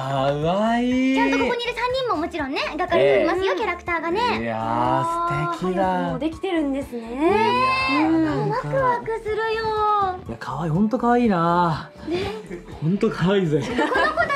わいい。ちゃんとここにいる3人ももちろんね描かれていますよ、キャラクターがね。いやー素敵だ。もできてるんですね。ねやワクワクするよ。いや可愛い本当可愛いな。本当可愛いぜ。この子